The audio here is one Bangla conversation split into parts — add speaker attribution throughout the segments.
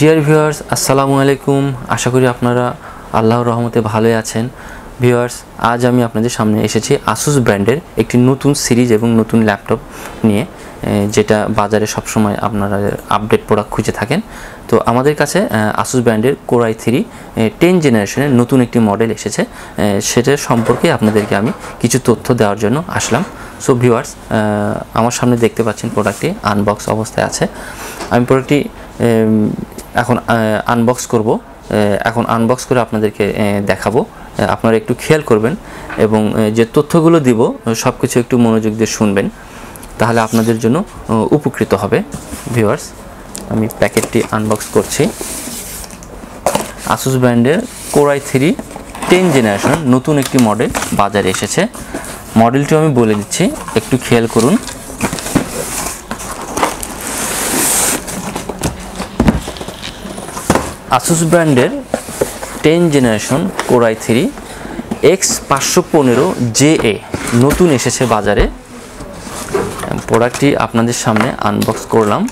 Speaker 1: ডিয়ার ভিউয়ার্স আসসালামু আলাইকুম। আশা করি আপনারা আল্লাহর রহমতে ভালোই আছেন। ভিউয়ার্স আজ আমি আপনাদের সামনে এসেছি আসুস ব্র্যান্ডের একটি নতুন সিরিজ এবং নতুন ল্যাপটপ নিয়ে যেটা বাজারে সবসময় আপনারা আপডেট প্রোডাক্ট খুঁজে থাকেন। তো আমাদের কাছে আসুস ব্র্যান্ডের কোরাই থ্রি টেন জেনারেশনের নতুন একটি মডেল এসেছে। এ, সেটার সম্পর্কে আপনাদেরকে আমি কিছু তথ্য দেওয়ার জন্য আসলাম। সো ভিউয়ার্স আমার সামনে দেখতে পাচ্ছেন প্রোডাক্টটি আনবক্স অবস্থায় আছে। আমি প্রোডাক্টটি এখন আনবক্স করব। এখন আনবক্স করে আপনাদেরকে দেখাবো। আপনারা একটু খেয়াল করবেন এবং যে তথ্যগুলো দিব সব কিছু একটু মনোযোগ দিয়ে শুনবেন। তাহলে আপনাদের জন্য উপকৃত হবে। ভিউয়ার্স, আমি প্যাকেটটি আনবক্স করছি। আসুস ব্র্যান্ডের core i three ten generation নতুন একটি মডেল বাজারে এসেছে। মডেলটিও আমি বলে দিচ্ছি, একটু খেয়াল করুন। আসুস ব্র্যান্ডের ten generation core i three X পাঁচশো পনেরো জে এ নতুন এসেছে বাজারে। প্রোডাক্টটি আপনাদের সামনে আনবক্স করলাম।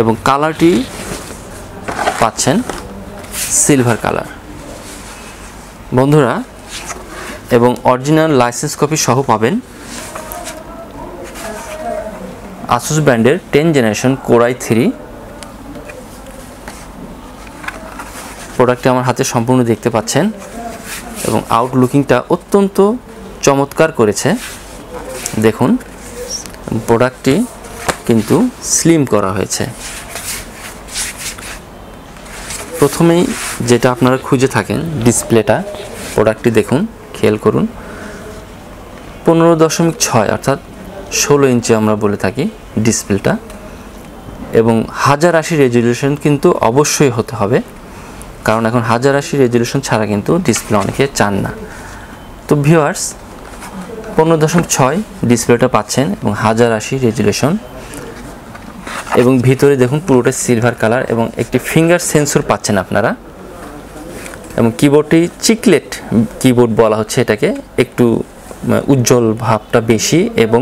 Speaker 1: এবং কালারটি পাচ্ছেন সিলভার কালার বন্ধুরা, এবং অরিজিনাল লাইসেন্স কপি সহ পাবেন আসুস ব্র্যান্ডের টেন জেনারেশন কোরাই থ্রি প্রোডাক্টটি আমার হাতে সম্পূর্ণ দেখতে পাচ্ছেন এবং আউটলুকিংটা অত্যন্ত চমৎকার করেছে। দেখুন, প্রোডাক্টটি কিন্তু স্লিম করা হয়েছে। প্রথমেই যেটা আপনারা খুঁজে থাকেন ডিসপ্লেটা প্রোডাক্টটি দেখুন, খেয়াল করুন। পনেরো দশমিক ছয় অর্থাৎ ষোলো ইঞ্চি আমরা বলে থাকি ডিসপ্লেটা এবং হাজার আশি রেজলিউশন কিন্তু অবশ্যই হতে হবে। কারণ এখন হাজার আশি রেজলিউশন ছাড়া কিন্তু ডিসপ্লে অনেকে চান না। তো ভিউয়ার্স পনেরো দশমিক ছয় ডিসপ্লেটা পাচ্ছেন এবং হাজার আশি রেজুলেশন এবং ভিতরে দেখুন পুরোটা সিলভার কালার এবং একটি ফিঙ্গার সেন্সর পাচ্ছেন আপনারা। এবং কিবোর্ডটি চিকলেট কিবোর্ড বলা হচ্ছে এটাকে। একটু উজ্জ্বল ভাবটা বেশি এবং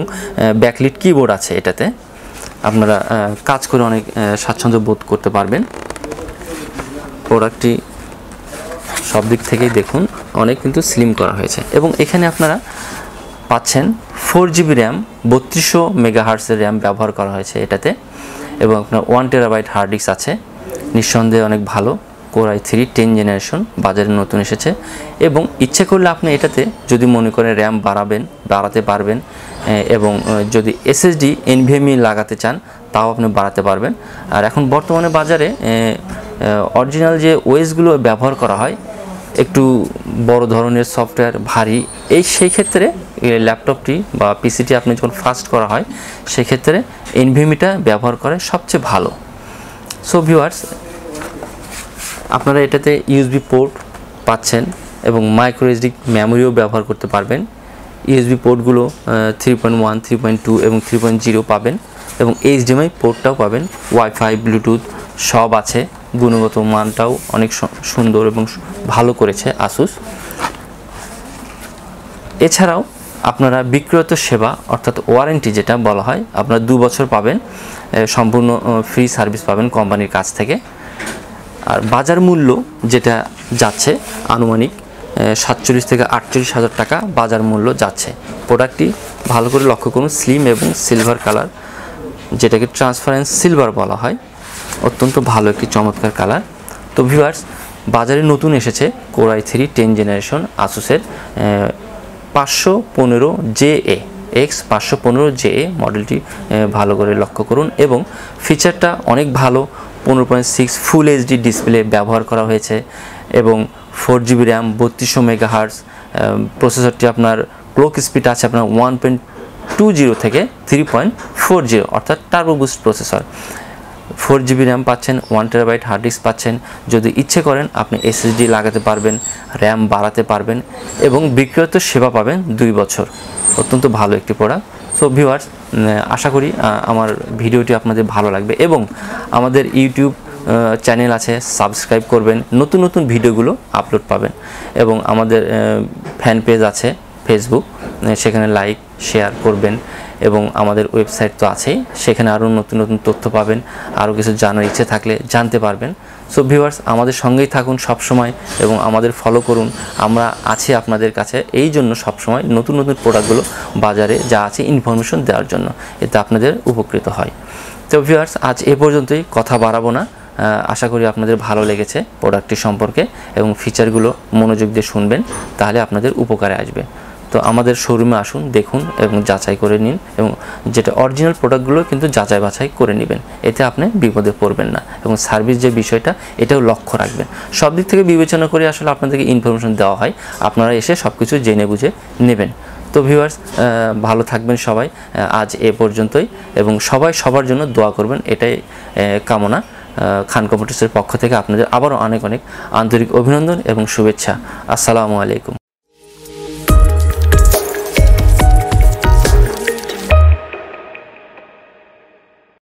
Speaker 1: ব্যাকলিট কিবোর্ড আছে এটাতে। আপনারা কাজ করে অনেক স্বাচ্ছন্দ্য বোধ করতে পারবেন। প্রোডাক্টটি সব দিক থেকেই দেখুন, অনেক কিন্তু স্লিম করা হয়েছে। এবং এখানে আপনারা পাচ্ছেন ফোর জিবি র্যাম বত্রিশশো মেগা মেগাহার্সের র্যাম ব্যবহার করা হয়েছে এটাতে। এবং আপনার ওয়ান টেরাবাইট হার্ড ডিস্ক আছে। নিঃসন্দেহে অনেক ভালো। কোরাই থ্রি টেন জেনারেশন বাজারে নতুন এসেছে। এবং ইচ্ছে করলে আপনি এটাতে যদি মনে করেন র্যাম বাড়াবেন, বাড়াতে পারবেন এবং যদি এসএসডি এনভিএমই লাগাতে চান, তাও আপনি বাড়াতে পারবেন। আর এখন বর্তমানে বাজারে অরিজিনাল যে ওয়েসগুলো ব্যবহার করা হয়, একটু বড় ধরনের সফটওয়্যার ভারী, এই সেই ক্ষেত্রে ল্যাপটপটি বা পিসিটি আপনি যখন ফাস্ট করা হয় সেক্ষেত্রে এনভিএমিটা ব্যবহার করে সবচেয়ে ভালো। সো ভিউয়ার্স আপনারা এটাতে ইউএসবি পোর্ট পাচ্ছেন এবং মাইক্রো এসডি মেমোরিও ব্যবহার করতে পারবেন। USB পোর্টগুলো three point one three point two এবং থ্রি পয়েন্ট জিরো পাবেন এবং এইচডিএমআই পোর্টটাও পাবেন। ওয়াইফাই ব্লুটুথ সব আছে। গুণগত মানটাও অনেক সুন্দর এবং ভালো করেছে আসুস এছাড়াও আপনারা বিক্রয়ত সেবা, অর্থাৎ ওয়ারেন্টি যেটা বলা হয়, আপনারা দু বছর পাবেন। সম্পূর্ণ ফ্রি সার্ভিস পাবেন কোম্পানির কাছ থেকে। আর বাজার মূল্য যেটা যাচ্ছে আনুমানিক সাতচল্লিশ থেকে আটচল্লিশ হাজার টাকা বাজার মূল্য যাচ্ছে। প্রোডাক্টটি ভালো করে লক্ষ্য করুন স্লিম এবং সিলভার কালার যেটাকে ট্রান্সপারেন্স সিলভার বলা হয়। অত্যন্ত ভালো একটি চমৎকার কালার তো ভিউয়ার্স বাজারে নতুন এসেছে core i three ten generation আসুসের পাঁচশো পনেরো জে এ এক্স পাঁচশো পনেরো জে এ মডেলটি ভালো করে লক্ষ্য করুন এবং ফিচারটা অনেক ভালো পনেরো point six full HD display ব্যবহার করা হয়েছে এবং ফোর জিবি র্যাম, বত্রিশশো মেগাহার্স প্রসেসরটি আপনার ক্লোক স্পিড আছে আপনার ওয়ান পয়েন্ট টু জিরো থেকে থ্রি পয়েন্ট ফোর জিরো, অর্থাৎ turbo processor. Four GB RAM পাচ্ছেন, ওয়ান টেরাবাইট হার্ড ডিস্ক পাচ্ছেন। যদি ইচ্ছে করেন, আপনি এসএসডি লাগাতে পারবেন, র্যাম বাড়াতে পারবেন এবং বিক্রয়ত সেবা পাবেন দুই বছর। অত্যন্ত ভালো একটি প্রোডাক্ট সো ভিউয়ার্স আশা করি আমার ভিডিওটি আপনাদের ভালো লাগবে এবং আমাদের ইউটিউব চ্যানেল আছে সাবস্ক্রাইব করবেন, নতুন নতুন ভিডিওগুলো আপলোড পাবেন এবং আমাদের ফ্যান পেজ আছে ফেসবুক সেখানে লাইক শেয়ার করবেন এবং আমাদের ওয়েবসাইট তো আছেই, সেখানে আরও নতুন নতুন তথ্য পাবেন, আরও কিছু জানার ইচ্ছে থাকলে জানতে পারবেন। সো ভিউয়ার্স আমাদের সঙ্গেই থাকুন সব সময় এবং আমাদের ফলো করুন। আমরা আছি আপনাদের কাছে এই জন্য সবসময় নতুন নতুন প্রোডাক্টগুলো বাজারে যা আছে ইনফরমেশন দেওয়ার জন্য। এতে আপনাদের উপকৃত হয়। তো ভিউয়ার্স আজ এ পর্যন্তই। কথা বাড়াবো না। আশা করি আপনাদের ভালো লেগেছে প্রোডাক্টটি সম্পর্কে এবং ফিচারগুলো মনোযোগ দিয়ে শুনবেন, তাহলে আপনাদের উপকারে আসবে। তো আমাদের শোরুমে আসুন, দেখুন এবং যাচাই করে নিন এবং যেটা অরিজিনাল প্রোডাক্টগুলো কিন্তু যাচাই বাছাই করে নেবেন। এতে আপনি বিপদে পড়বেন না এবং সার্ভিস যে বিষয়টা, এটাও লক্ষ্য রাখবেন। সব দিক থেকে বিবেচনা করে আসলে আপনাদেরকে ইনফরমেশন দেওয়া হয়। আপনারা এসে সব কিছু জেনে বুঝে নেবেন। তো ভিউয়ার্স ভালো থাকবেন সবাই আজ এ পর্যন্তই এবং সবাই সবার জন্য দোয়া করবেন। এটাই কামনা। খান কম্পিউটার্সের পক্ষ থেকে আপনাদের আবারও অনেক অনেক আন্তরিক অভিনন্দন এবং শুভেচ্ছা। আসসালামু আলাইকুম।